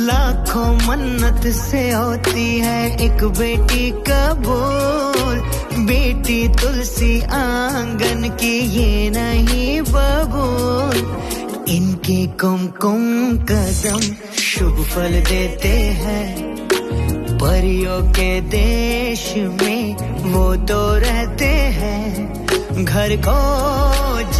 लाखों मन्नत से होती है एक बेटी कबूल। बेटी तुलसी आँगन की ये नहीं बबूल। इनके कुमकुम कदम शुभ फल देते हैं। परियों के देश में वो तो रहते हैं। घर को जन्नत